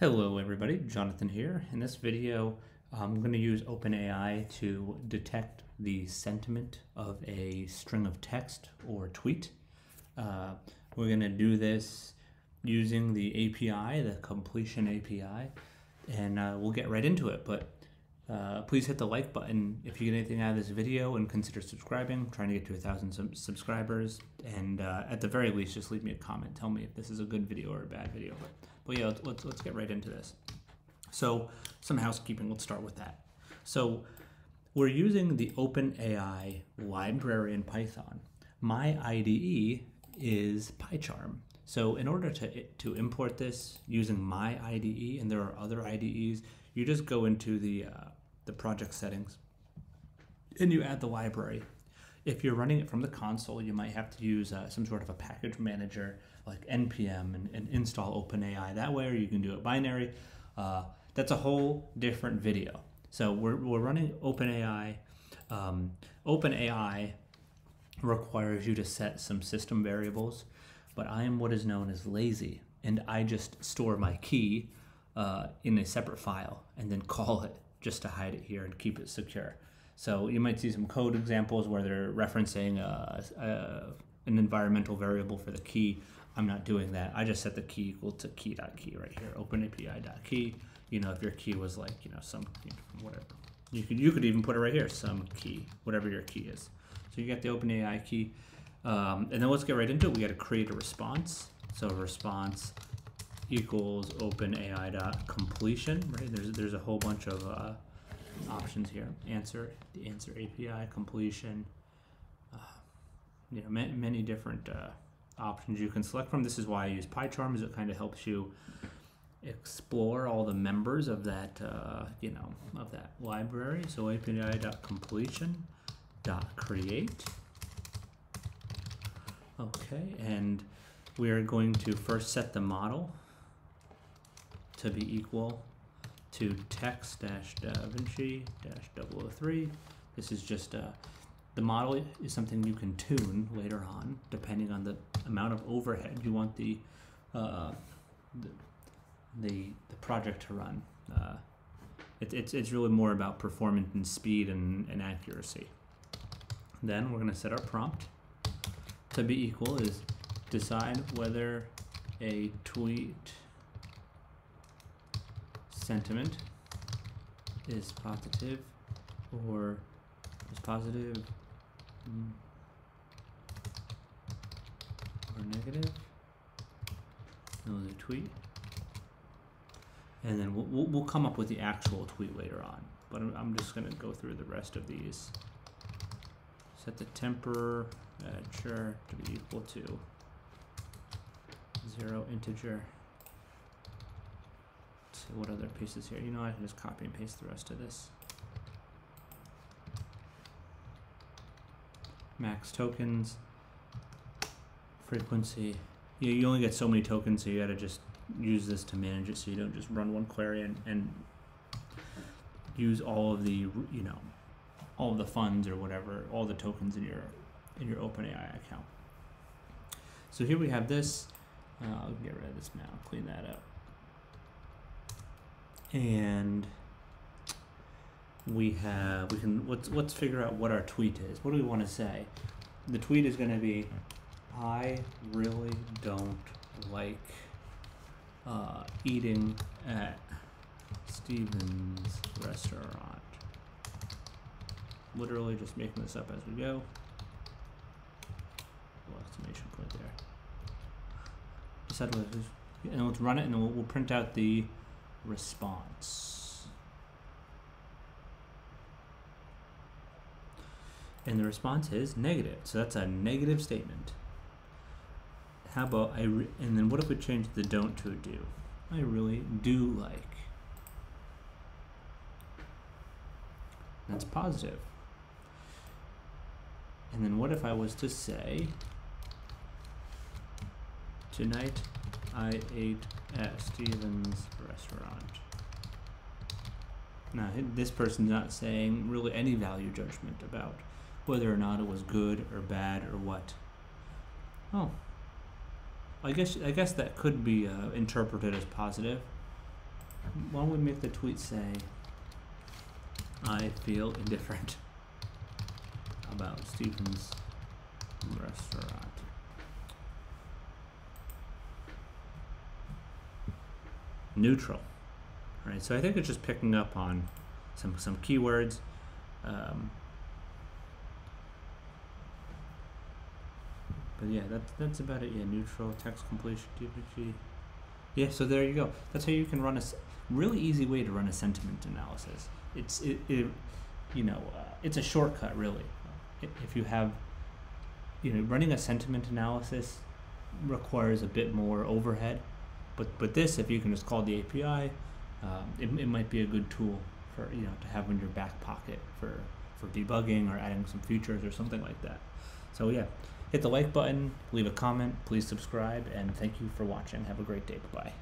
Hello everybody, Jonathan here. In this video, I'm going to use OpenAI to detect the sentiment of a string of text or tweet. Uh, we're going to do this using the API, the completion API, and uh, we'll get right into it. But uh, please hit the like button if you get anything out of this video and consider subscribing. I'm trying to get to a thousand sub subscribers, and uh, at the very least, just leave me a comment. Tell me if this is a good video or a bad video. But, yeah, let's, let's, let's get right into this. So some housekeeping. Let's start with that. So we're using the OpenAI library in Python. My IDE is PyCharm. So in order to, to import this using my IDE, and there are other IDEs, you just go into the uh, the project settings and you add the library. If you're running it from the console, you might have to use uh, some sort of a package manager like npm and, and install OpenAI that way, or you can do it binary. Uh, that's a whole different video. So we're, we're running OpenAI. Um, OpenAI requires you to set some system variables, but I am what is known as lazy, and I just store my key uh, in a separate file and then call it just to hide it here and keep it secure. So you might see some code examples where they're referencing a, uh, a, uh, an environmental variable for the key. I'm not doing that. I just set the key equal to key.key right here, openapi.key. You know, if your key was like, you know, some, you know, whatever. You could, you could even put it right here, some key, whatever your key is. So you get the OpenAI key. Um, and then let's get right into it. We got to create a response. So response equals OpenAI.completion, right? There's, there's a whole bunch of uh, options here. Answer, the answer API, completion, uh, you know, ma many different uh, options you can select from. This is why I use PyCharm, is it kind of helps you explore all the members of that, uh, you know, of that library. So API.completion dot create. Okay, and we are going to first set the model to be equal to text dash Da Vinci dash 003. This is just uh, the model is something you can tune later on depending on the amount of overhead you want the uh, the, the, the project to run. Uh, it, it's, it's really more about performance and speed and, and accuracy. Then we're going to set our prompt to be equal is decide whether a tweet sentiment is positive or is positive mm, or negative. Another tweet. And then we'll, we'll, come up with the actual tweet later on. But I'm, I'm just going to go through the rest of these. Set the temperature to be equal to zero integer what other pieces here. You know, I can just copy and paste the rest of this. Max tokens, frequency. You, you only get so many tokens, so you gotta just use this to manage it so you don't just run one query and, and use all of the, you know, all of the funds or whatever, all the tokens in your in your OpenAI account. So here we have this. Uh, I'll get rid of this now, clean that up and we have we can let's let's figure out what our tweet is. What do we want to say? The tweet is going to be, I really don't like uh, eating at Steven's restaurant. Literally just making this up as we go. exclamation point there. Decide what it is. And let's run it and then we'll, we'll print out the response. And the response is negative. So that's a negative statement. How about I, and then what if we change the don't to a do? I really do like. That's positive. And then what if I was to say, tonight I ate at Steven's restaurant. Now, this person's not saying really any value judgment about whether or not it was good or bad or what. Oh, I guess I guess that could be uh, interpreted as positive. why don't we make the tweet say, I feel indifferent about Stephen's restaurant. Neutral. Right, so I think it's just picking up on some some keywords. Um, but yeah, that's that's about it. Yeah, neutral text completion, DPG. Yeah, so there you go. That's how you can run a really easy way to run a sentiment analysis. It's it, it you know uh, it's a shortcut really. If you have you know running a sentiment analysis requires a bit more overhead, but but this if you can just call the API, um, it, it might be a good tool for you know to have in your back pocket for for debugging or adding some features or something like that. So yeah, hit the like button, leave a comment, please subscribe, and thank you for watching. Have a great day. Bye bye.